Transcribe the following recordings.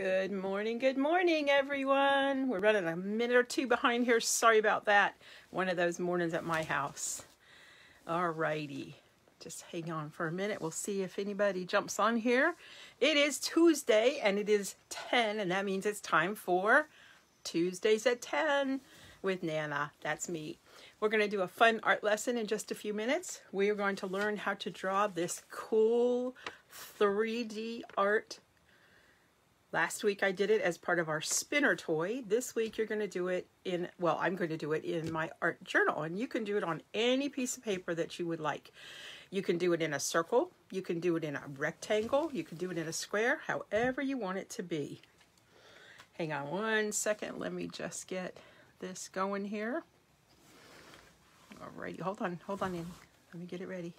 Good morning, good morning, everyone. We're running a minute or two behind here. Sorry about that. One of those mornings at my house. All righty. Just hang on for a minute. We'll see if anybody jumps on here. It is Tuesday and it is 10, and that means it's time for Tuesdays at 10 with Nana. That's me. We're going to do a fun art lesson in just a few minutes. We are going to learn how to draw this cool 3D art Last week I did it as part of our spinner toy. This week you're going to do it in, well, I'm going to do it in my art journal. And you can do it on any piece of paper that you would like. You can do it in a circle. You can do it in a rectangle. You can do it in a square, however you want it to be. Hang on one second. Let me just get this going here. Alrighty, hold on, hold on in. Let me get it ready.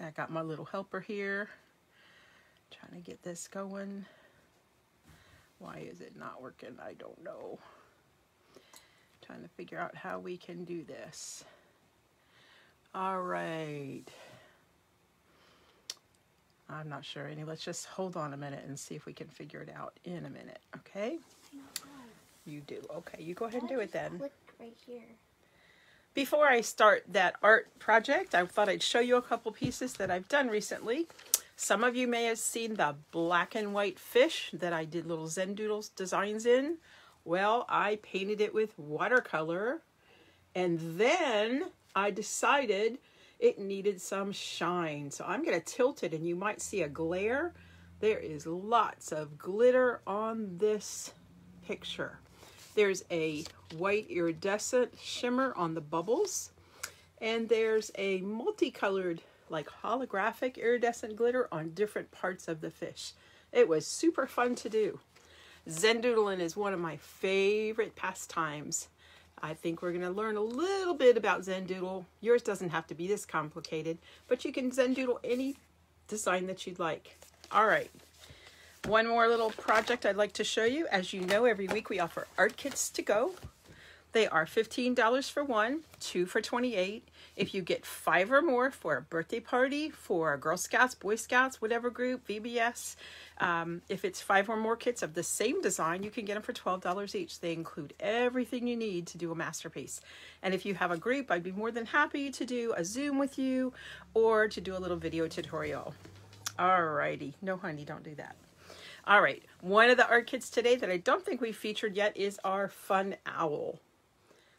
I got my little helper here. Trying to get this going. Why is it not working? I don't know. Trying to figure out how we can do this. All right. I'm not sure any. Let's just hold on a minute and see if we can figure it out in a minute, okay? You do. Okay, you go ahead and do it then. right here. Before I start that art project, I thought I'd show you a couple pieces that I've done recently. Some of you may have seen the black and white fish that I did little Zen Doodles designs in. Well, I painted it with watercolor and then I decided it needed some shine. So I'm going to tilt it and you might see a glare. There is lots of glitter on this picture. There's a white iridescent shimmer on the bubbles and there's a multicolored like holographic iridescent glitter on different parts of the fish. It was super fun to do. Zendoodling is one of my favorite pastimes. I think we're going to learn a little bit about Zendoodle. Yours doesn't have to be this complicated, but you can Zendoodle any design that you'd like. All right. One more little project I'd like to show you. As you know, every week we offer art kits to go. They are $15 for one, two for 28. If you get five or more for a birthday party, for a Girl Scouts, Boy Scouts, whatever group, VBS, um, if it's five or more kits of the same design, you can get them for $12 each. They include everything you need to do a masterpiece. And if you have a group, I'd be more than happy to do a Zoom with you or to do a little video tutorial. Alrighty. No, honey, don't do that. All right. One of the art kits today that I don't think we featured yet is our fun owl.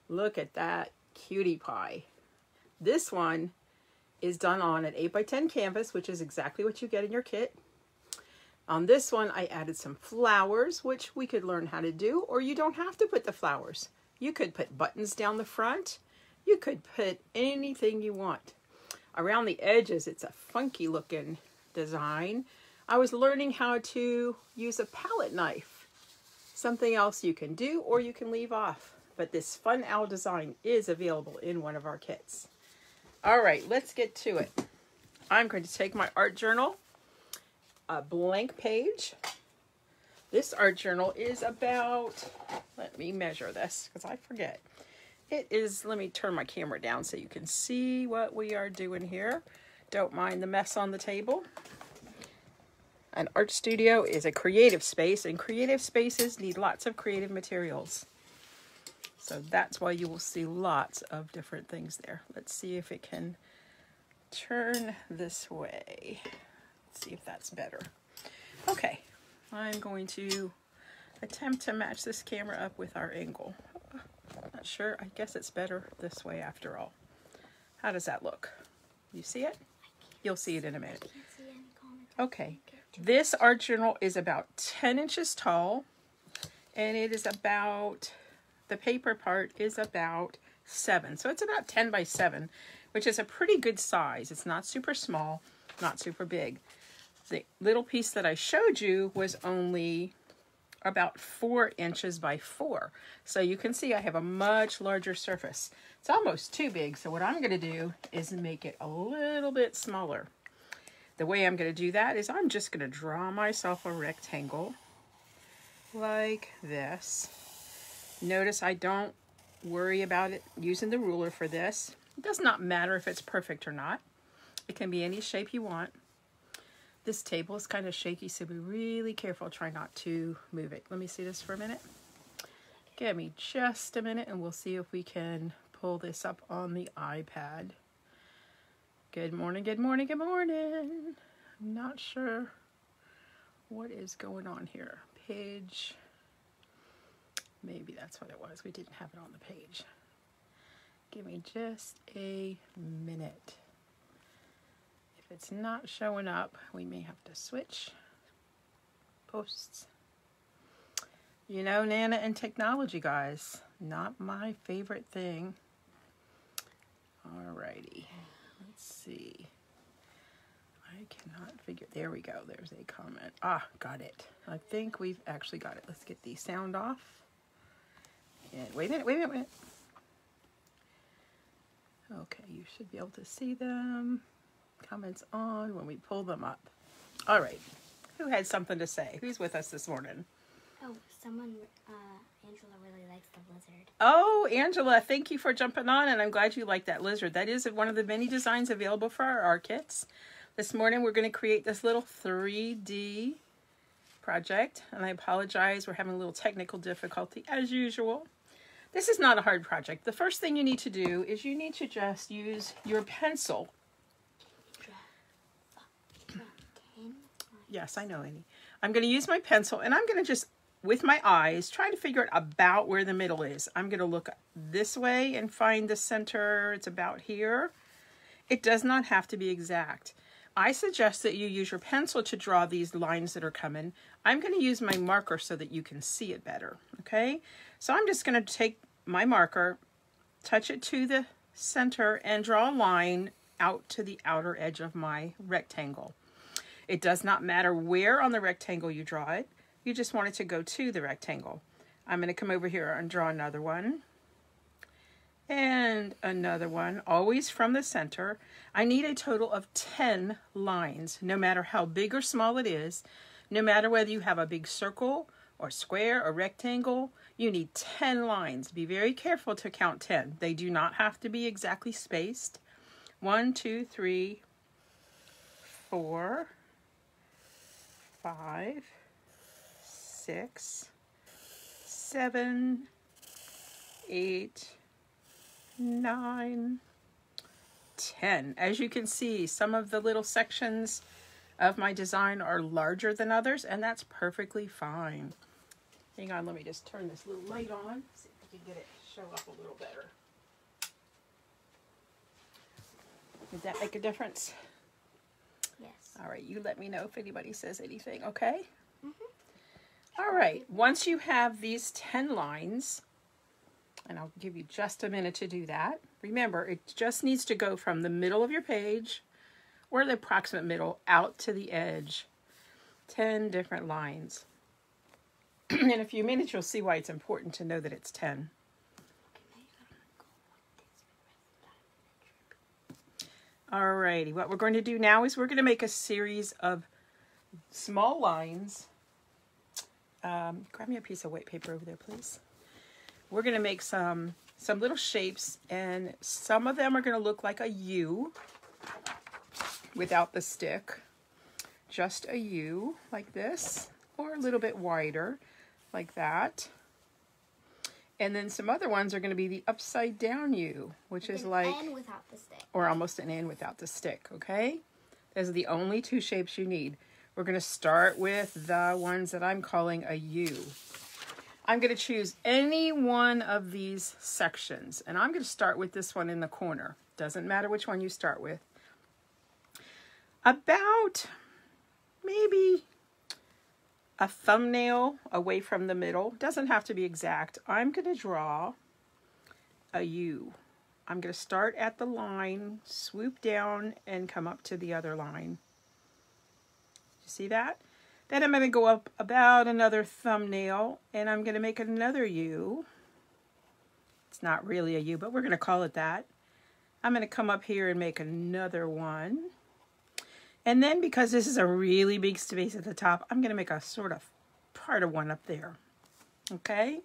Look at that cutie pie. This one is done on an 8 by 10 canvas, which is exactly what you get in your kit. On this one, I added some flowers, which we could learn how to do, or you don't have to put the flowers. You could put buttons down the front. You could put anything you want. Around the edges, it's a funky looking design. I was learning how to use a palette knife. Something else you can do or you can leave off but this fun owl design is available in one of our kits. All right, let's get to it. I'm going to take my art journal, a blank page. This art journal is about, let me measure this because I forget. It is, let me turn my camera down so you can see what we are doing here. Don't mind the mess on the table. An art studio is a creative space and creative spaces need lots of creative materials. So that's why you will see lots of different things there. Let's see if it can turn this way. Let's see if that's better. Okay, I'm going to attempt to match this camera up with our angle. Not sure, I guess it's better this way after all. How does that look? You see it? You'll see it in a minute. Okay, this art journal is about 10 inches tall and it is about the paper part is about 7. So it's about 10 by 7, which is a pretty good size. It's not super small, not super big. The little piece that I showed you was only about 4 inches by 4. So you can see I have a much larger surface. It's almost too big, so what I'm going to do is make it a little bit smaller. The way I'm going to do that is I'm just going to draw myself a rectangle like this. Notice I don't worry about it using the ruler for this. It does not matter if it's perfect or not. It can be any shape you want. This table is kind of shaky, so be really careful. Try not to move it. Let me see this for a minute. Give me just a minute and we'll see if we can pull this up on the iPad. Good morning, good morning, good morning. I'm not sure what is going on here. Page, maybe that's what it was. We didn't have it on the page. Give me just a minute. If it's not showing up, we may have to switch posts. You know, Nana and technology, guys. Not my favorite thing. Alrighty. Let's see. I cannot figure. There we go. There's a comment. Ah, got it. I think we've actually got it. Let's get the sound off. And wait a minute, wait a minute, wait a minute. Okay, you should be able to see them. Comments on when we pull them up. All right. Who had something to say? Who's with us this morning? Oh, someone, uh, Angela really likes the lizard. Oh, Angela, thank you for jumping on, and I'm glad you like that lizard. That is one of the many designs available for our art kits. This morning we're going to create this little 3D project, and I apologize, we're having a little technical difficulty as usual. This is not a hard project. The first thing you need to do is you need to just use your pencil. Yes, I know, Annie. I'm going to use my pencil and I'm going to just, with my eyes, try to figure out about where the middle is. I'm going to look this way and find the center. It's about here. It does not have to be exact. I suggest that you use your pencil to draw these lines that are coming. I'm going to use my marker so that you can see it better, okay? So I'm just going to take my marker, touch it to the center, and draw a line out to the outer edge of my rectangle. It does not matter where on the rectangle you draw it. You just want it to go to the rectangle. I'm going to come over here and draw another one. And another one, always from the center. I need a total of 10 lines, no matter how big or small it is, no matter whether you have a big circle or square or rectangle, you need 10 lines. Be very careful to count 10. They do not have to be exactly spaced. One, two, three, four, five, six, seven, eight, nine, ten. As you can see, some of the little sections of my design are larger than others, and that's perfectly fine. Hang on, let me just turn this little light on, see if we can get it show up a little better. Did that make a difference? Yes. All right, you let me know if anybody says anything, okay? Mm -hmm. All right, once you have these 10 lines, and I'll give you just a minute to do that. Remember, it just needs to go from the middle of your page, or the approximate middle, out to the edge. 10 different lines. in a few minutes, you'll see why it's important to know that it's 10. Alrighty, what we're going to do now is we're going to make a series of small lines. Um, grab me a piece of white paper over there, please. We're going to make some, some little shapes, and some of them are going to look like a U without the stick. Just a U like this, or a little bit wider like that. And then some other ones are going to be the upside down U, which is like... N without the stick. Or almost an N without the stick, okay? Those are the only two shapes you need. We're going to start with the ones that I'm calling a U. I'm going to choose any one of these sections. And I'm going to start with this one in the corner. Doesn't matter which one you start with. About maybe a thumbnail away from the middle. Doesn't have to be exact. I'm going to draw a U. I'm going to start at the line, swoop down, and come up to the other line. You see that? Then I'm going to go up about another thumbnail, and I'm going to make another U. It's not really a U, but we're going to call it that. I'm going to come up here and make another one. And then because this is a really big space at the top, I'm going to make a sort of part of one up there. Okay?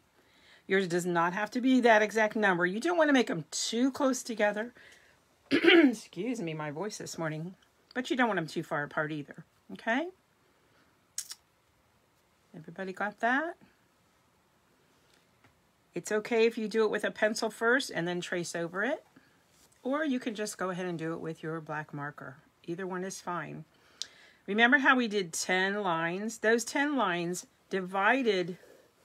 Yours does not have to be that exact number. You don't want to make them too close together. Excuse me, my voice this morning. But you don't want them too far apart either. Okay? Everybody got that? It's okay if you do it with a pencil first and then trace over it. Or you can just go ahead and do it with your black marker. Either one is fine. Remember how we did 10 lines? Those 10 lines divided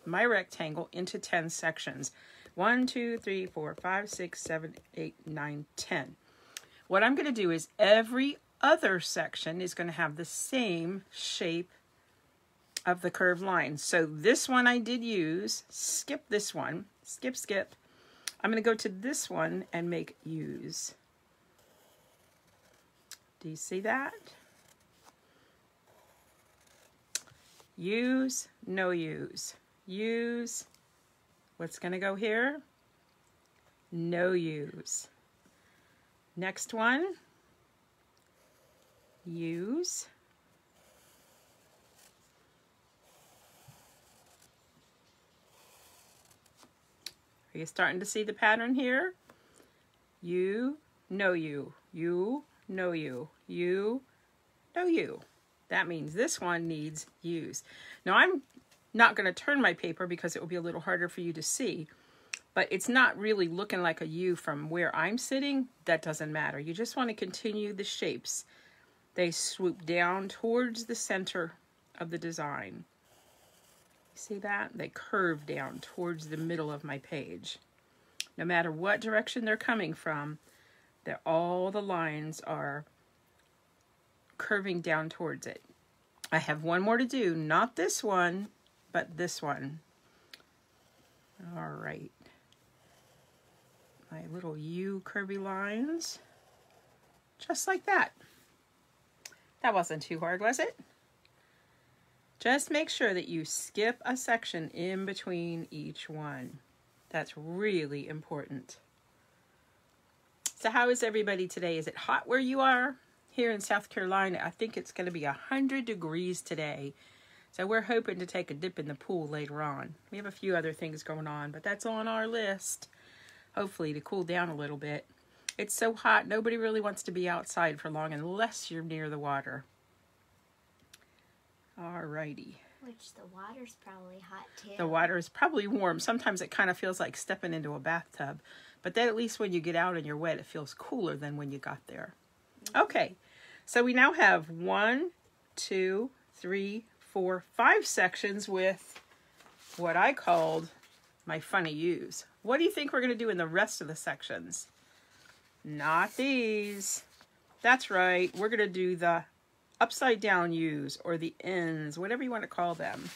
my rectangle into 10 sections. 1, 2, 3, 4, 5, 6, 7, 8, 9, 10. What I'm going to do is every other section is going to have the same shape of the curved line. So this one I did use, skip this one, skip, skip. I'm going to go to this one and make use. Do you see that? Use, no use. Use, what's going to go here? No use. Next one, use. Are you starting to see the pattern here? You, know you. You, know you. You, know you. That means this one needs use. Now I'm not going to turn my paper because it will be a little harder for you to see. But it's not really looking like a U from where I'm sitting. That doesn't matter. You just want to continue the shapes. They swoop down towards the center of the design. See that? They curve down towards the middle of my page. No matter what direction they're coming from, that all the lines are curving down towards it. I have one more to do, not this one, but this one. All right. My little U curvy lines, just like that. That wasn't too hard, was it? Just make sure that you skip a section in between each one. That's really important. So how is everybody today? Is it hot where you are? Here in South Carolina, I think it's going to be 100 degrees today. So we're hoping to take a dip in the pool later on. We have a few other things going on, but that's on our list. Hopefully to cool down a little bit. It's so hot, nobody really wants to be outside for long unless you're near the water. Alrighty. Which the water's probably hot too. The water is probably warm. Sometimes it kind of feels like stepping into a bathtub. But then at least when you get out and you're wet, it feels cooler than when you got there. Okay, so we now have one, two, three, four, five sections with what I called my funny U's. What do you think we're going to do in the rest of the sections? Not these. That's right. We're going to do the upside down U's or the ends, whatever you want to call them.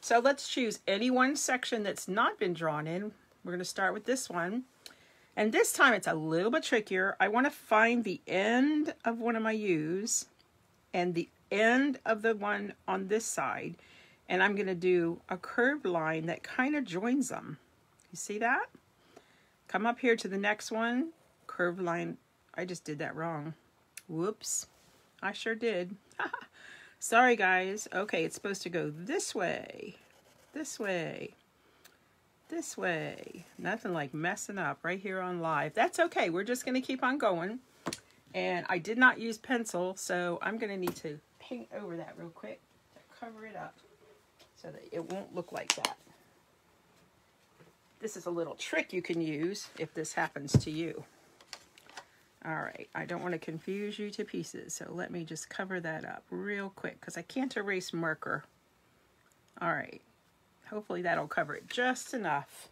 So let's choose any one section that's not been drawn in. We're going to start with this one. And this time it's a little bit trickier. I want to find the end of one of my U's and the end of the one on this side. And I'm going to do a curved line that kind of joins them. You see that? Come up here to the next one. Curved line. I just did that wrong. Whoops. I sure did. Sorry, guys. Okay, it's supposed to go this way, this way, this way. Nothing like messing up right here on live. That's okay. We're just going to keep on going. And I did not use pencil, so I'm going to need to paint over that real quick to cover it up so that it won't look like that. This is a little trick you can use if this happens to you. All right, I don't want to confuse you to pieces, so let me just cover that up real quick because I can't erase marker. All right, hopefully that'll cover it just enough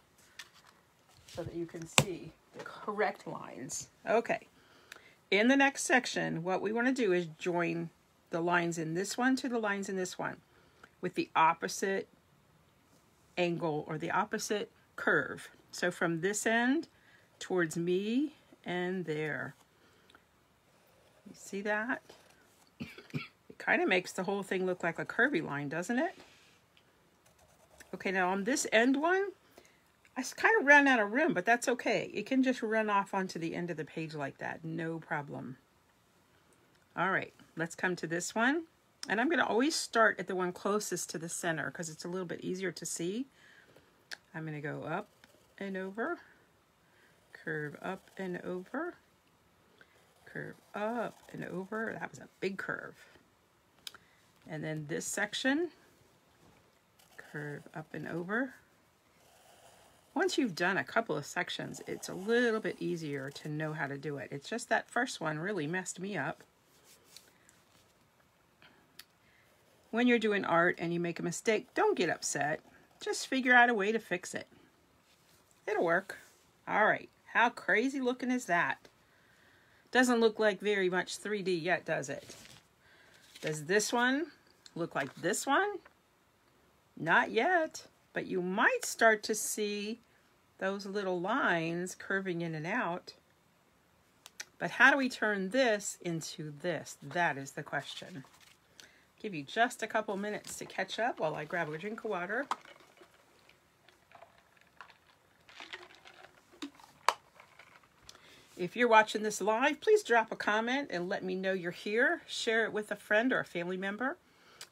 so that you can see the correct lines. Okay, in the next section, what we want to do is join the lines in this one to the lines in this one with the opposite angle or the opposite curve. So from this end towards me and there. You see that? It kind of makes the whole thing look like a curvy line, doesn't it? Okay, now on this end one, I kind of ran out of room, but that's okay. It can just run off onto the end of the page like that, no problem. All right, let's come to this one. And I'm going to always start at the one closest to the center because it's a little bit easier to see. I'm going to go up and over curve up and over, curve up and over. That was a big curve. And then this section, curve up and over. Once you've done a couple of sections, it's a little bit easier to know how to do it. It's just that first one really messed me up. When you're doing art and you make a mistake, don't get upset. Just figure out a way to fix it. It'll work. All right, how crazy looking is that? Doesn't look like very much 3D yet, does it? Does this one look like this one? Not yet, but you might start to see those little lines curving in and out. But how do we turn this into this? That is the question. Give you just a couple minutes to catch up while I grab a drink of water. If you're watching this live, please drop a comment and let me know you're here. Share it with a friend or a family member.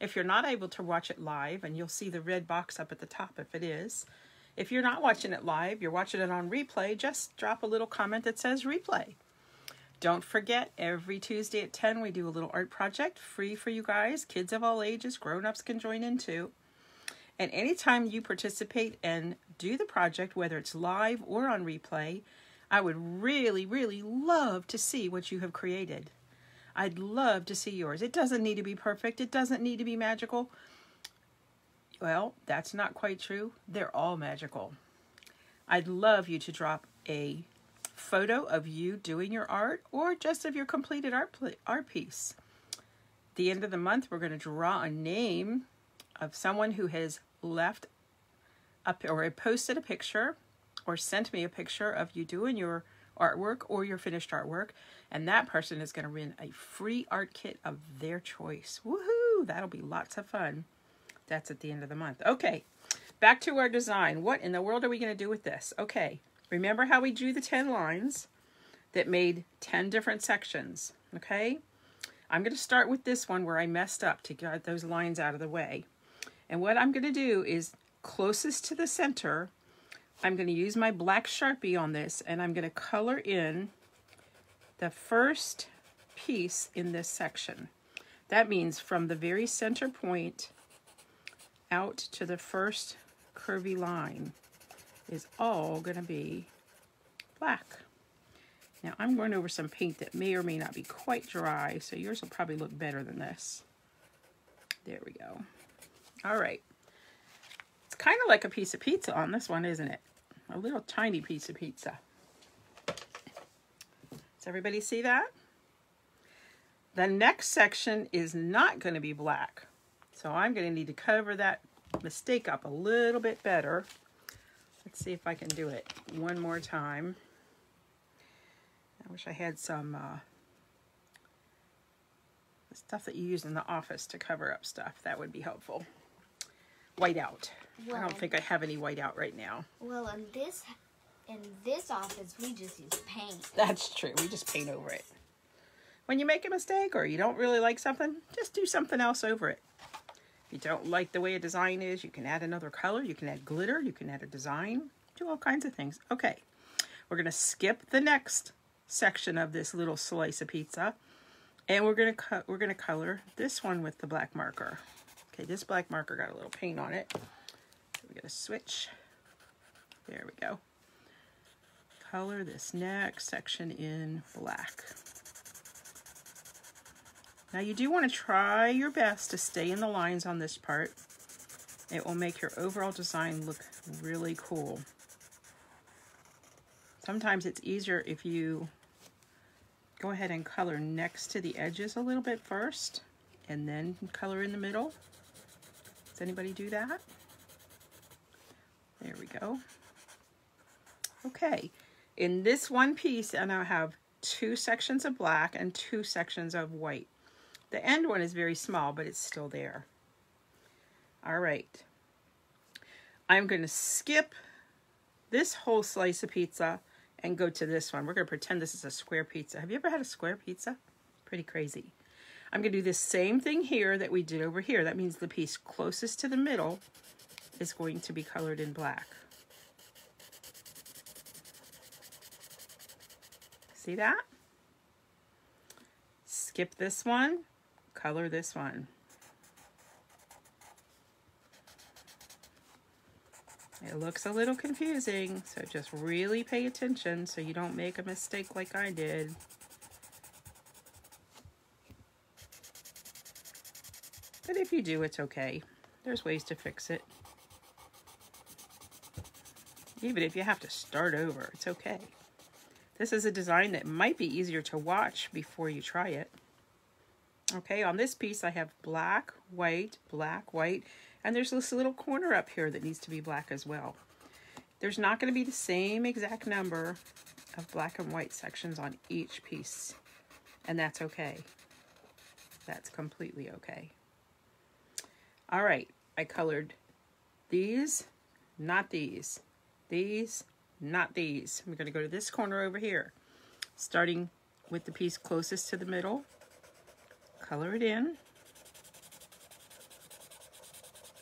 If you're not able to watch it live, and you'll see the red box up at the top if it is. If you're not watching it live, you're watching it on replay, just drop a little comment that says replay. Don't forget, every Tuesday at 10, we do a little art project free for you guys. Kids of all ages, grown-ups can join in too. And anytime you participate and do the project, whether it's live or on replay, I would really, really love to see what you have created. I'd love to see yours. It doesn't need to be perfect. It doesn't need to be magical. Well, that's not quite true. They're all magical. I'd love you to drop a photo of you doing your art or just of your completed art, art piece. The end of the month, we're going to draw a name of someone who has left up or posted a picture or sent me a picture of you doing your artwork or your finished artwork, and that person is going to win a free art kit of their choice. Woohoo! That'll be lots of fun. That's at the end of the month. Okay, back to our design. What in the world are we going to do with this? Okay, remember how we drew the 10 lines that made 10 different sections, okay? I'm going to start with this one where I messed up to get those lines out of the way. And what I'm going to do is closest to the center, I'm going to use my black Sharpie on this and I'm going to color in the first piece in this section. That means from the very center point out to the first curvy line is all going to be black. Now I'm going over some paint that may or may not be quite dry, so yours will probably look better than this. There we go. All right. It's kind of like a piece of pizza on this one, isn't it? A little tiny piece of pizza. Does everybody see that? The next section is not going to be black. So I'm going to need to cover that mistake up a little bit better. Let's see if I can do it one more time. I wish I had some uh, stuff that you use in the office to cover up stuff. That would be helpful. Whiteout. Well, I don't think I have any whiteout right now. Well, in this in this office, we just use paint. That's true. We just paint over it. When you make a mistake or you don't really like something, just do something else over it. If you don't like the way a design is, you can add another color. You can add glitter. You can add a design. Do all kinds of things. Okay. We're going to skip the next section of this little slice of pizza. And we're going to cut we're going to color this one with the black marker. Okay, this black marker got a little paint on it. We got to switch. There we go. Color this next section in black. Now you do want to try your best to stay in the lines on this part. It will make your overall design look really cool. Sometimes it's easier if you go ahead and color next to the edges a little bit first and then color in the middle. Does anybody do that? There we go. Okay, in this one piece, and I have two sections of black and two sections of white. The end one is very small, but it's still there. All right. I'm going to skip this whole slice of pizza and go to this one. We're going to pretend this is a square pizza. Have you ever had a square pizza? Pretty crazy. I'm going to do the same thing here that we did over here. That means the piece closest to the middle is going to be colored in black. See that? Skip this one, color this one. It looks a little confusing, so just really pay attention so you don't make a mistake like I did. But if you do, it's okay. There's ways to fix it. Even if you have to start over, it's okay. This is a design that might be easier to watch before you try it. Okay, on this piece I have black, white, black, white, and there's this little corner up here that needs to be black as well. There's not going to be the same exact number of black and white sections on each piece, and that's okay. That's completely okay. All right, I colored these, not these, these, not these. We're going to go to this corner over here, starting with the piece closest to the middle color it in.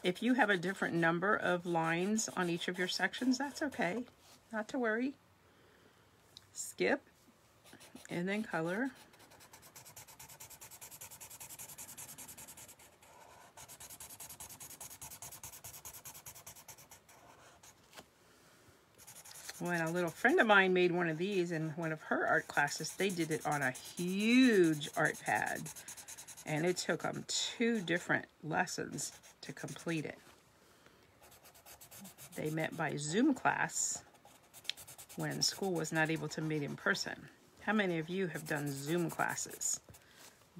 If you have a different number of lines on each of your sections, that's okay. Not to worry. Skip and then color. When a little friend of mine made one of these in one of her art classes, they did it on a huge art pad. And it took them two different lessons to complete it. They met by Zoom class when school was not able to meet in person. How many of you have done Zoom classes?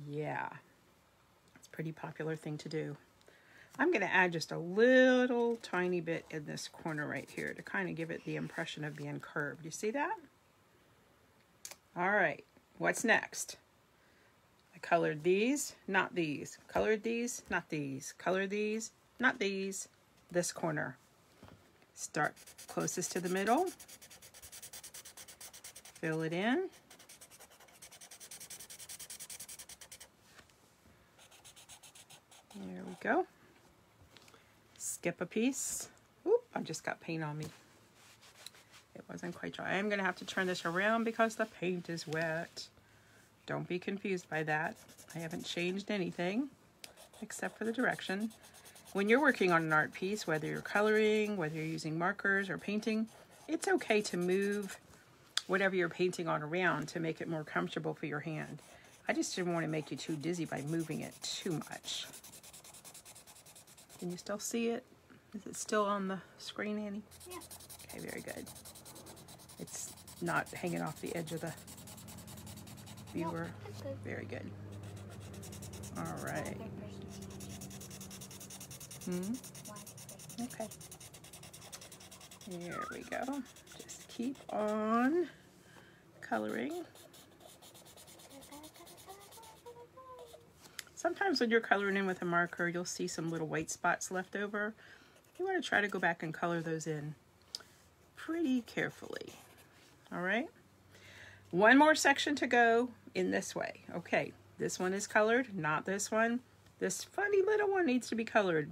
Yeah, it's a pretty popular thing to do. I'm going to add just a little tiny bit in this corner right here to kind of give it the impression of being curved. You see that? All right, what's next? I colored these, not these. Colored these, not these. Color these, not these. This corner. Start closest to the middle. Fill it in. There we go. Skip a piece. Oop, I just got paint on me. It wasn't quite dry. I am going to have to turn this around because the paint is wet. Don't be confused by that. I haven't changed anything except for the direction. When you're working on an art piece, whether you're coloring, whether you're using markers or painting, it's okay to move whatever you're painting on around to make it more comfortable for your hand. I just didn't want to make you too dizzy by moving it too much. Can you still see it? Is it still on the screen, Annie? Yeah. Okay, very good. It's not hanging off the edge of the viewer. good. Very good. All right. Hmm? Okay. There we go. Just keep on coloring. Sometimes when you're coloring in with a marker, you'll see some little white spots left over. You want to try to go back and color those in pretty carefully. All right. One more section to go in this way. Okay, this one is colored, not this one. This funny little one needs to be colored.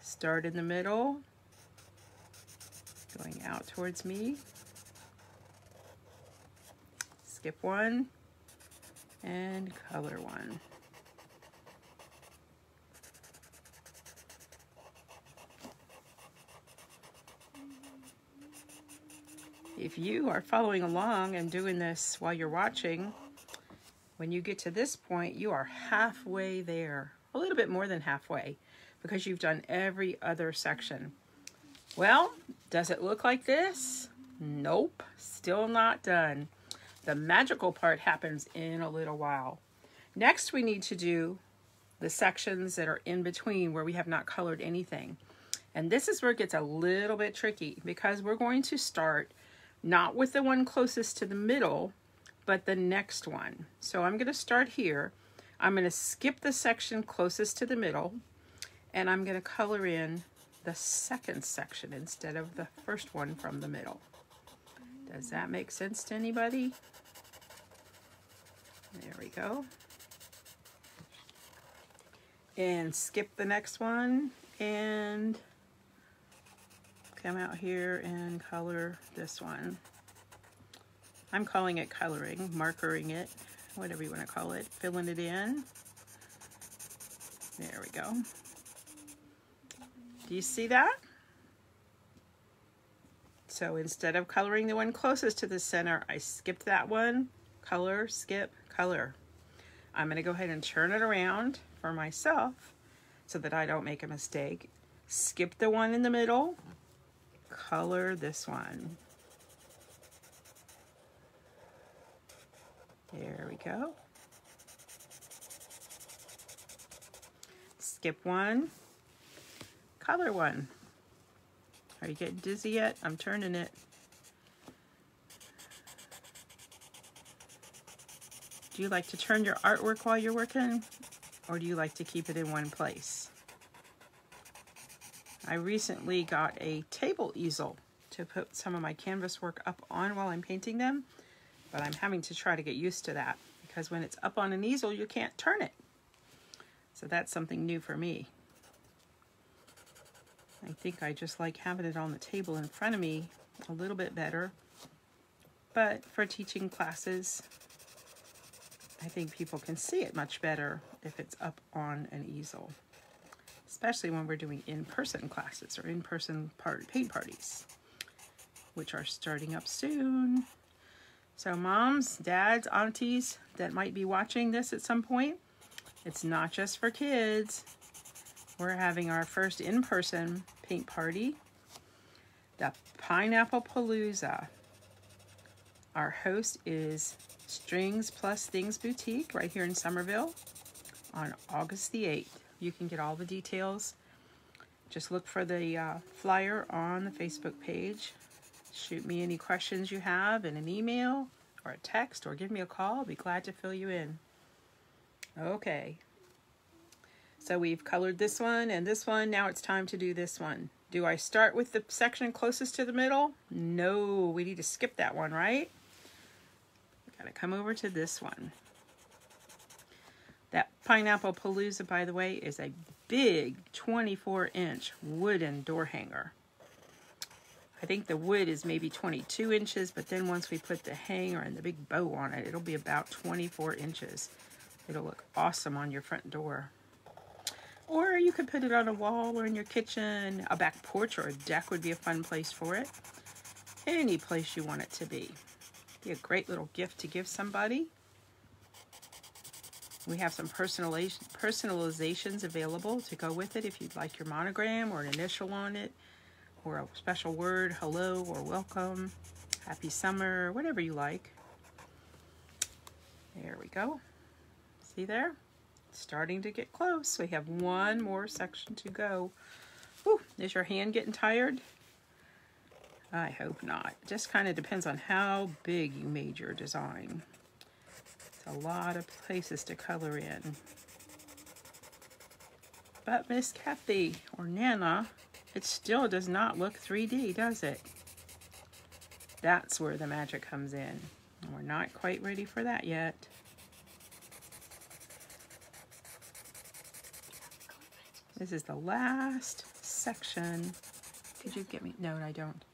Start in the middle, going out towards me. Skip one, and color one. If you are following along and doing this while you're watching, when you get to this point, you are halfway there, a little bit more than halfway, because you've done every other section. Well, does it look like this? Nope, still not done. The magical part happens in a little while. Next, we need to do the sections that are in between where we have not colored anything. And this is where it gets a little bit tricky because we're going to start not with the one closest to the middle, but the next one. So I'm going to start here. I'm going to skip the section closest to the middle, and I'm going to color in the second section instead of the first one from the middle. Does that make sense to anybody? There we go. And skip the next one and come out here and color this one. I'm calling it coloring, markering it, whatever you want to call it, filling it in. There we go. Do you see that? So instead of coloring the one closest to the center, I skipped that one, color, skip, color. I'm gonna go ahead and turn it around for myself so that I don't make a mistake. Skip the one in the middle, color this one. There we go. Skip one, color one. Are you getting dizzy yet? I'm turning it. Do you like to turn your artwork while you're working? Or do you like to keep it in one place? I recently got a table easel to put some of my canvas work up on while I'm painting them, but I'm having to try to get used to that because when it's up on an easel, you can't turn it. So that's something new for me. I think I just like having it on the table in front of me a little bit better. But for teaching classes, I think people can see it much better if it's up on an easel, especially when we're doing in-person classes or in-person part paint parties, which are starting up soon. So moms, dads, aunties that might be watching this at some point, it's not just for kids. We're having our first in-person paint party, the Pineapple Palooza. Our host is Strings Plus Things Boutique right here in Summerville on August the 8th. You can get all the details. Just look for the uh, flyer on the Facebook page. Shoot me any questions you have in an email or a text or give me a call. I'll be glad to fill you in. Okay. So we've colored this one and this one. Now it's time to do this one. Do I start with the section closest to the middle? No, we need to skip that one, right? Gotta come over to this one. Pineapple Palooza, by the way, is a big 24 inch wooden door hanger. I think the wood is maybe 22 inches, but then once we put the hanger and the big bow on it, it'll be about 24 inches. It'll look awesome on your front door. Or you could put it on a wall or in your kitchen. A back porch or a deck would be a fun place for it. Any place you want it to be. Be a great little gift to give somebody. We have some personalizations available to go with it if you'd like your monogram or an initial on it or a special word, hello or welcome, happy summer, whatever you like. There we go. See there? It's starting to get close. We have one more section to go. Whew, is your hand getting tired? I hope not. Just kind of depends on how big you made your design. A lot of places to color in. But Miss Kathy or Nana, it still does not look 3D, does it? That's where the magic comes in. We're not quite ready for that yet. This is the last section. Could you get me? No, I don't.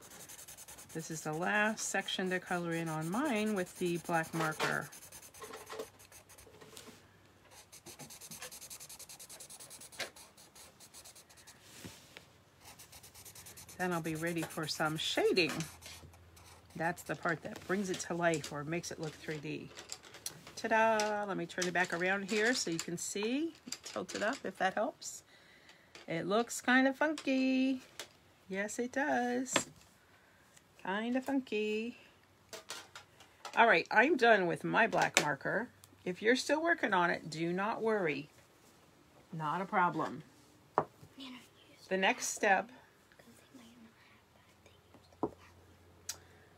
This is the last section to color in on mine with the black marker. Then I'll be ready for some shading. That's the part that brings it to life or makes it look 3D. Ta-da! Let me turn it back around here so you can see. Tilt it up if that helps. It looks kind of funky. Yes, it does. Kind of funky. All right, I'm done with my black marker. If you're still working on it, do not worry. Not a problem. The next step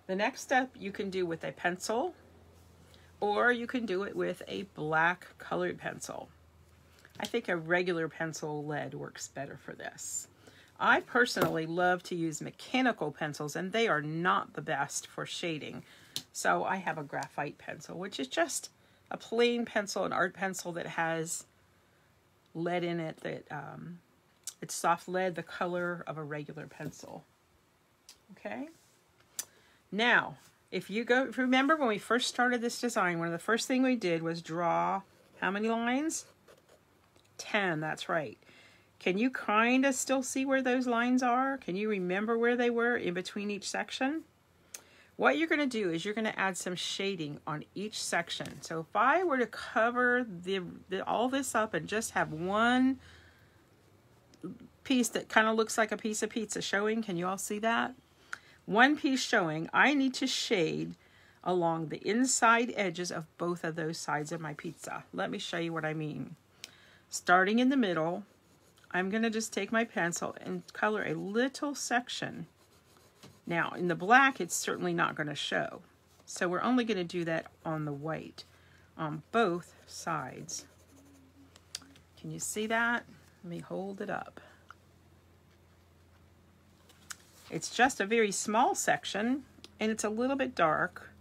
The next step you can do with a pencil or you can do it with a black colored pencil. I think a regular pencil lead works better for this. I personally love to use mechanical pencils and they are not the best for shading. So I have a graphite pencil, which is just a plain pencil, an art pencil that has lead in it that um, it's soft lead, the color of a regular pencil. Okay. Now, if you go, if you remember when we first started this design, one of the first thing we did was draw how many lines? 10, that's right. Can you kind of still see where those lines are? Can you remember where they were in between each section? What you're going to do is you're going to add some shading on each section. So if I were to cover the, the all this up and just have one piece that kind of looks like a piece of pizza showing, can you all see that? One piece showing, I need to shade along the inside edges of both of those sides of my pizza. Let me show you what I mean. Starting in the middle, I'm going to just take my pencil and color a little section now, in the black, it's certainly not going to show. So we're only going to do that on the white, on both sides. Can you see that? Let me hold it up. It's just a very small section, and it's a little bit dark.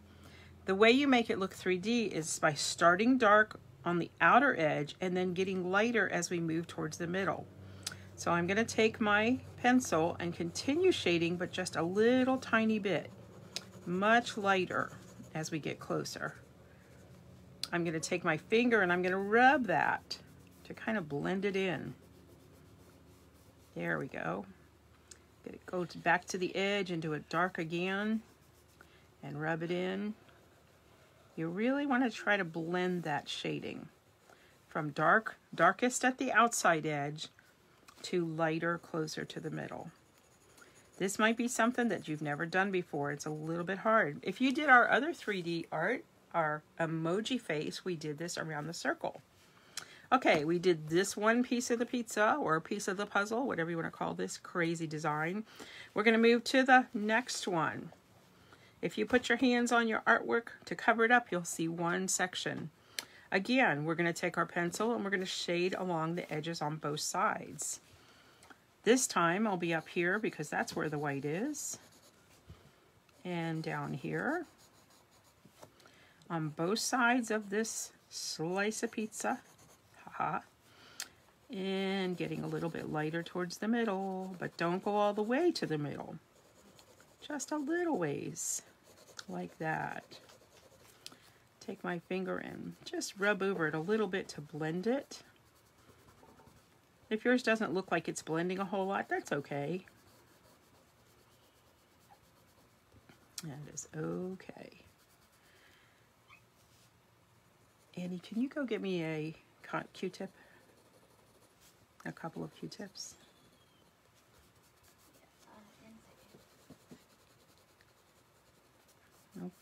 The way you make it look 3D is by starting dark on the outer edge and then getting lighter as we move towards the middle. So I'm going to take my pencil and continue shading, but just a little tiny bit, much lighter as we get closer. I'm going to take my finger and I'm going to rub that to kind of blend it in. There we go. It go back to the edge and do it dark again and rub it in. You really want to try to blend that shading from dark, darkest at the outside edge to lighter closer to the middle. This might be something that you've never done before. It's a little bit hard. If you did our other 3D art, our emoji face, we did this around the circle. Okay, we did this one piece of the pizza or a piece of the puzzle, whatever you want to call this crazy design. We're going to move to the next one. If you put your hands on your artwork to cover it up, you'll see one section. Again, we're going to take our pencil and we're going to shade along the edges on both sides. This time I'll be up here because that's where the white is. And down here on both sides of this slice of pizza. Haha. And getting a little bit lighter towards the middle, but don't go all the way to the middle. Just a little ways, like that. Take my finger and just rub over it a little bit to blend it. If yours doesn't look like it's blending a whole lot, that's okay. That is okay. Annie, can you go get me a Q-tip? A couple of Q-tips?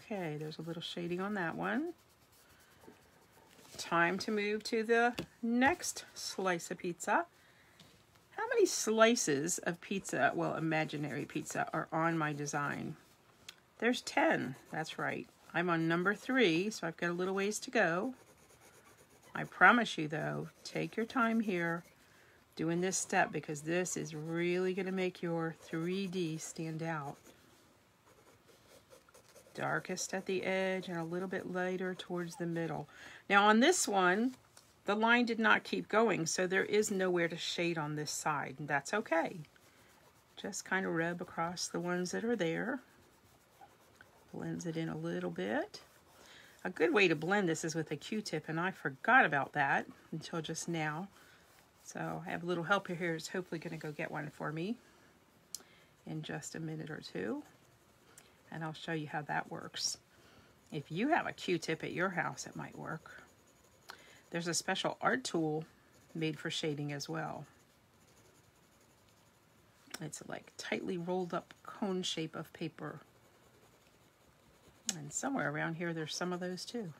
Okay, there's a little shading on that one time to move to the next slice of pizza. How many slices of pizza, well, imaginary pizza, are on my design? There's 10, that's right. I'm on number three, so I've got a little ways to go. I promise you though, take your time here doing this step because this is really going to make your 3D stand out darkest at the edge and a little bit lighter towards the middle. Now on this one, the line did not keep going, so there is nowhere to shade on this side, and that's okay. Just kind of rub across the ones that are there. Blends it in a little bit. A good way to blend this is with a Q-tip, and I forgot about that until just now. So I have a little helper here who's hopefully going to go get one for me in just a minute or two and I'll show you how that works. If you have a Q-tip at your house, it might work. There's a special art tool made for shading as well. It's like tightly rolled up cone shape of paper. And somewhere around here there's some of those too.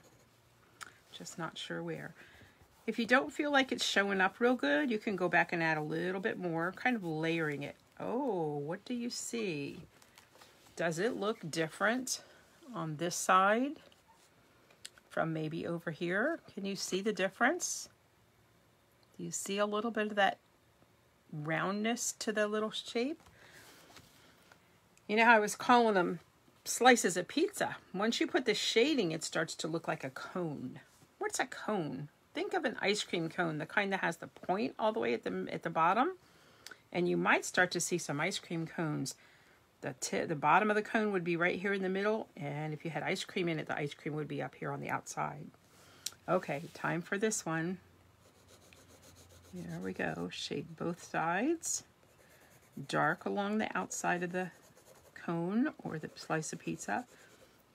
Just not sure where. If you don't feel like it's showing up real good, you can go back and add a little bit more, kind of layering it. Oh, what do you see? Does it look different on this side from maybe over here? Can you see the difference? Do you see a little bit of that roundness to the little shape? You know how I was calling them slices of pizza. Once you put the shading, it starts to look like a cone. What's a cone? Think of an ice cream cone, the kind that has the point all the way at the, at the bottom. And you might start to see some ice cream cones the, tip, the bottom of the cone would be right here in the middle, and if you had ice cream in it, the ice cream would be up here on the outside. Okay, time for this one. There we go. Shade both sides. Dark along the outside of the cone or the slice of pizza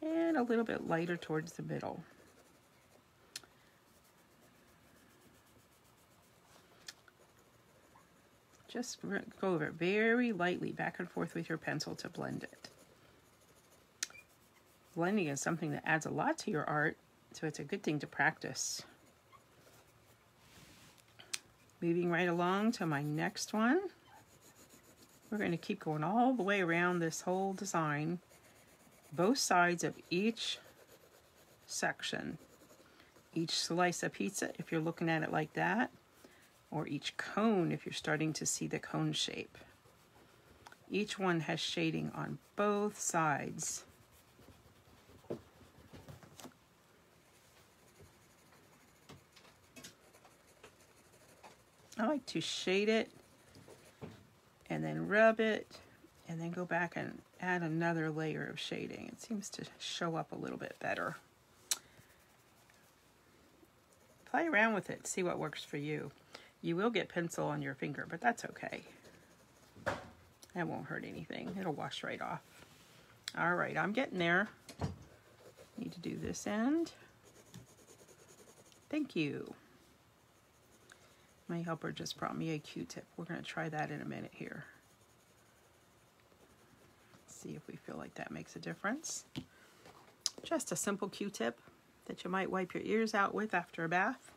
and a little bit lighter towards the middle. Just go over very lightly back and forth with your pencil to blend it. Blending is something that adds a lot to your art, so it's a good thing to practice. Moving right along to my next one. We're going to keep going all the way around this whole design, both sides of each section. Each slice of pizza, if you're looking at it like that, or each cone if you're starting to see the cone shape. Each one has shading on both sides. I like to shade it and then rub it and then go back and add another layer of shading. It seems to show up a little bit better. Play around with it, see what works for you. You will get pencil on your finger, but that's okay. That won't hurt anything. It'll wash right off. All right, I'm getting there. Need to do this end. Thank you. My helper just brought me a Q-tip. We're going to try that in a minute here. See if we feel like that makes a difference. Just a simple Q-tip that you might wipe your ears out with after a bath.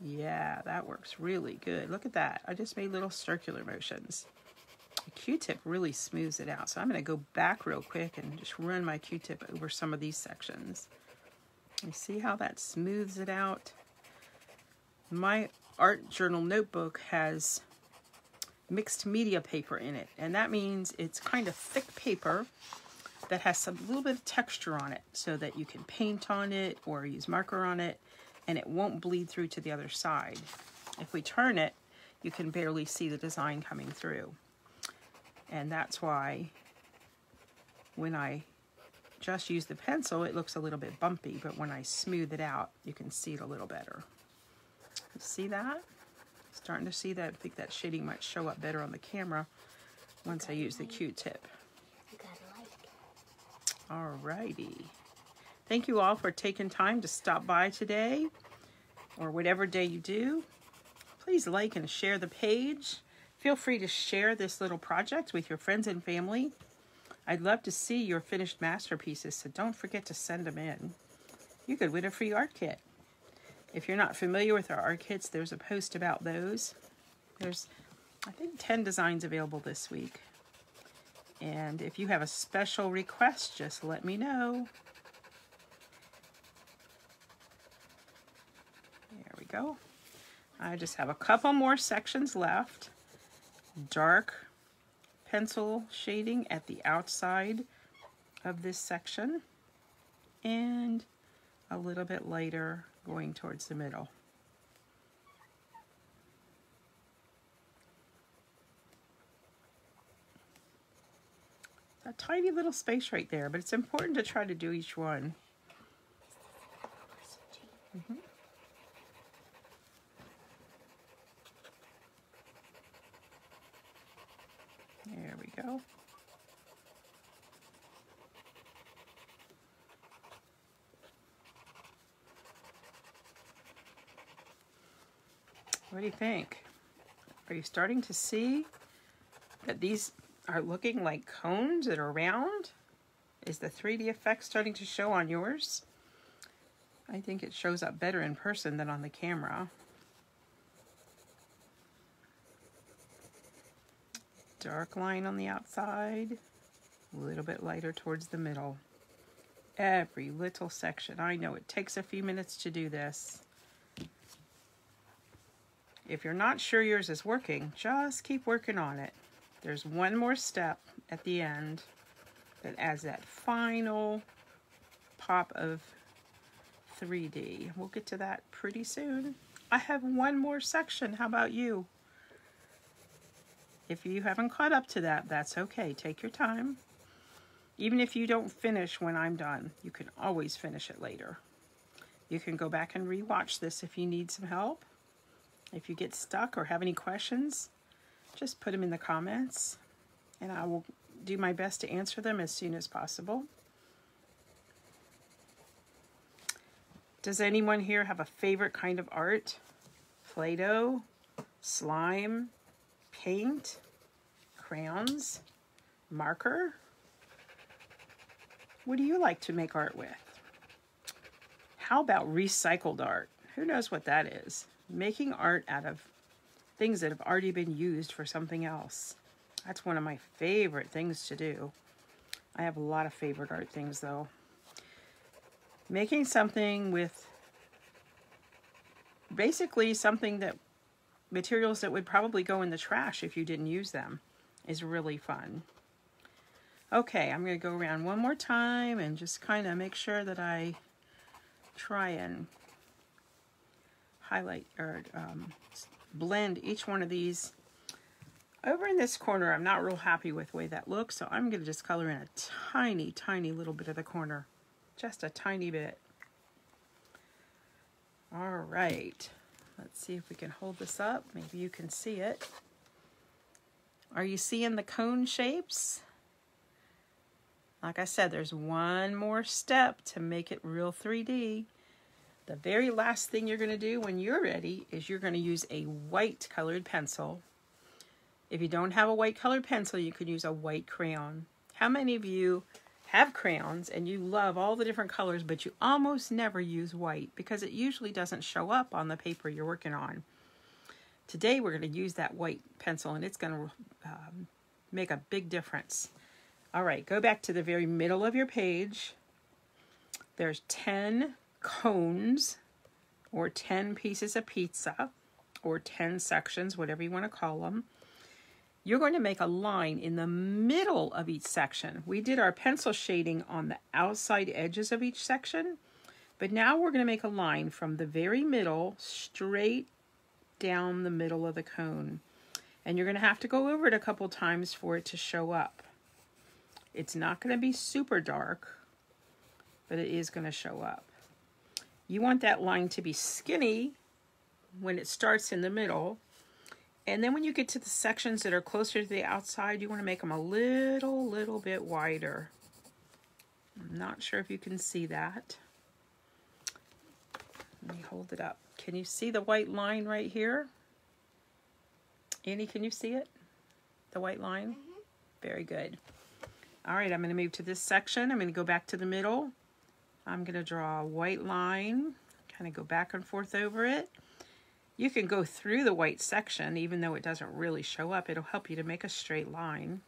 Yeah, that works really good. Look at that. I just made little circular motions. The Q-tip really smooths it out. So I'm going to go back real quick and just run my Q-tip over some of these sections. You see how that smooths it out? My art journal notebook has mixed media paper in it. And that means it's kind of thick paper that has some little bit of texture on it so that you can paint on it or use marker on it and it won't bleed through to the other side. If we turn it, you can barely see the design coming through. And that's why when I just use the pencil, it looks a little bit bumpy, but when I smooth it out, you can see it a little better. See that? Starting to see that. I think that shading might show up better on the camera once I use the Q-tip. Alrighty. Thank you all for taking time to stop by today or whatever day you do. Please like and share the page. Feel free to share this little project with your friends and family. I'd love to see your finished masterpieces, so don't forget to send them in. You could win a free art kit. If you're not familiar with our art kits, there's a post about those. There's, I think, 10 designs available this week. And if you have a special request, just let me know. There we go. I just have a couple more sections left. Dark pencil shading at the outside of this section and a little bit lighter going towards the middle. A tiny little space right there, but it's important to try to do each one. Mm -hmm. There we go. What do you think? Are you starting to see that these are looking like cones that are round? Is the 3D effect starting to show on yours? I think it shows up better in person than on the camera. dark line on the outside, a little bit lighter towards the middle. Every little section. I know it takes a few minutes to do this. If you're not sure yours is working, just keep working on it. There's one more step at the end that adds that final pop of 3D. We'll get to that pretty soon. I have one more section. How about you? If you haven't caught up to that, that's okay. Take your time. Even if you don't finish when I'm done, you can always finish it later. You can go back and rewatch this if you need some help. If you get stuck or have any questions, just put them in the comments and I will do my best to answer them as soon as possible. Does anyone here have a favorite kind of art? Play-Doh, slime, paint, crayons, marker? What do you like to make art with? How about recycled art? Who knows what that is? Making art out of things that have already been used for something else. That's one of my favorite things to do. I have a lot of favorite art things though. Making something with basically something that materials that would probably go in the trash if you didn't use them is really fun. Okay, I'm going to go around one more time and just kind of make sure that I try and highlight or um, blend each one of these. Over in this corner, I'm not real happy with the way that looks, so I'm going to just color in a tiny, tiny little bit of the corner. Just a tiny bit. All right. Let's see if we can hold this up. Maybe you can see it. Are you seeing the cone shapes? Like I said, there's one more step to make it real 3D. The very last thing you're going to do when you're ready is you're going to use a white colored pencil. If you don't have a white colored pencil, you could use a white crayon. How many of you have crayons and you love all the different colors, but you almost never use white because it usually doesn't show up on the paper you're working on? Today we're going to use that white pencil and it's going to um, make a big difference. All right, go back to the very middle of your page. There's 10 cones or 10 pieces of pizza or 10 sections, whatever you want to call them. You're going to make a line in the middle of each section. We did our pencil shading on the outside edges of each section, but now we're going to make a line from the very middle straight down the middle of the cone. And you're going to have to go over it a couple times for it to show up. It's not going to be super dark, but it is going to show up. You want that line to be skinny when it starts in the middle. And then when you get to the sections that are closer to the outside, you want to make them a little, little bit wider. I'm not sure if you can see that. Let me hold it up. Can you see the white line right here? Annie, can you see it? The white line? Mm -hmm. Very good. All right, I'm going to move to this section. I'm going to go back to the middle. I'm going to draw a white line, kind of go back and forth over it. You can go through the white section, even though it doesn't really show up. It'll help you to make a straight line.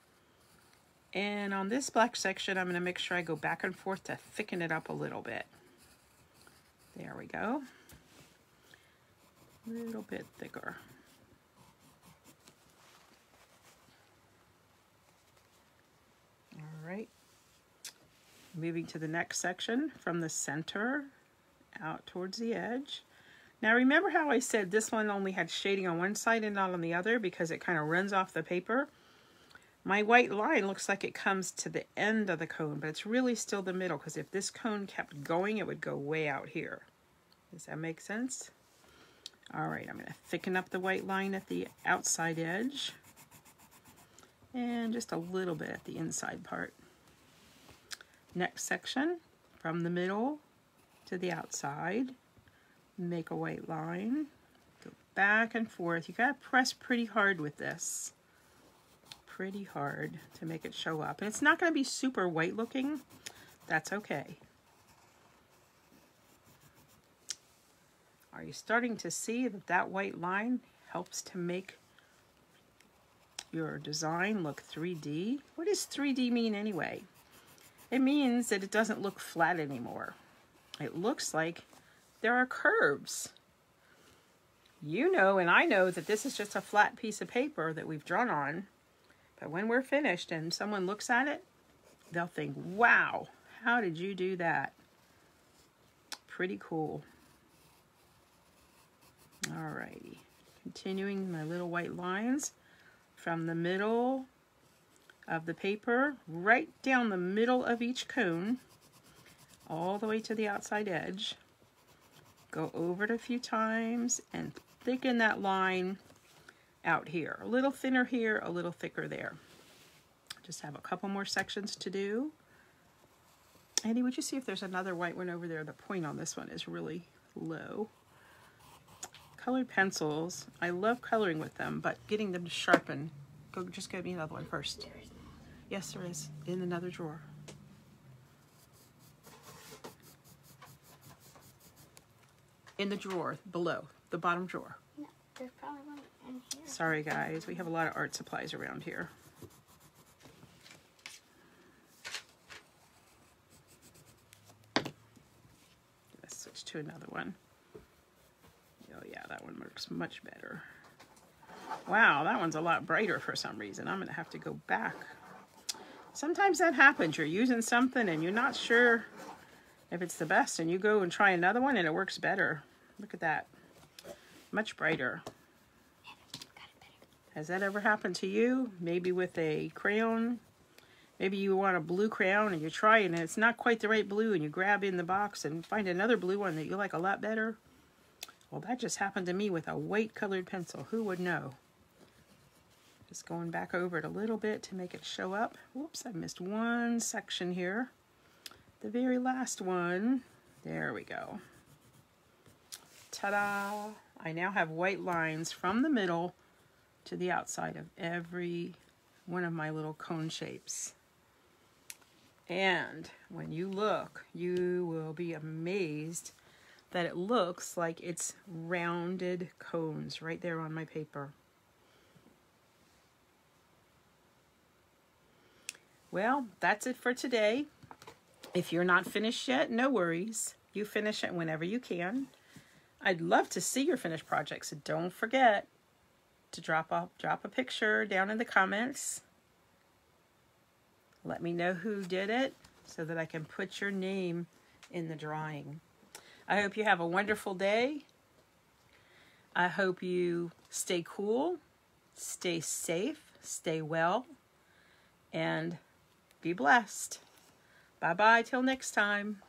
And on this black section, I'm going to make sure I go back and forth to thicken it up a little bit. There we go. A little bit thicker. All right. Moving to the next section from the center out towards the edge. Now remember how I said this one only had shading on one side and not on the other because it kind of runs off the paper? My white line looks like it comes to the end of the cone, but it's really still the middle because if this cone kept going, it would go way out here. Does that make sense? All right, I'm going to thicken up the white line at the outside edge and just a little bit at the inside part. Next section, from the middle to the outside, make a white line, go back and forth. You gotta press pretty hard with this. Pretty hard to make it show up. And it's not gonna be super white looking. That's okay. Are you starting to see that that white line helps to make your design look 3D? What does 3D mean anyway? It means that it doesn't look flat anymore. It looks like there are curves. You know and I know that this is just a flat piece of paper that we've drawn on. But when we're finished and someone looks at it, they'll think, wow, how did you do that? Pretty cool. Alrighty, continuing my little white lines from the middle of the paper right down the middle of each cone all the way to the outside edge. Go over it a few times and thicken that line out here. A little thinner here, a little thicker there. Just have a couple more sections to do. Andy, would you see if there's another white one over there? The point on this one is really low. Colored pencils, I love coloring with them, but getting them to sharpen. Go, just get me another one first. Yes, there is, in another drawer. In the drawer below, the bottom drawer. No, there's probably one in here. Sorry guys, we have a lot of art supplies around here. Let's switch to another one. Oh yeah, that one works much better. Wow, that one's a lot brighter for some reason. I'm gonna have to go back. Sometimes that happens. You're using something and you're not sure if it's the best and you go and try another one and it works better. Look at that. Much brighter. Has that ever happened to you? Maybe with a crayon? Maybe you want a blue crayon and you try it and it's not quite the right blue and you grab in the box and find another blue one that you like a lot better. Well, that just happened to me with a white colored pencil. Who would know? Just going back over it a little bit to make it show up. Whoops, I missed one section here. The very last one. There we go. Ta-da! I now have white lines from the middle to the outside of every one of my little cone shapes. And when you look, you will be amazed that it looks like it's rounded cones right there on my paper. Well, that's it for today. If you're not finished yet, no worries. You finish it whenever you can. I'd love to see your finished project, so don't forget to drop off drop a picture down in the comments. Let me know who did it so that I can put your name in the drawing. I hope you have a wonderful day. I hope you stay cool, stay safe, stay well, and be blessed. Bye bye till next time.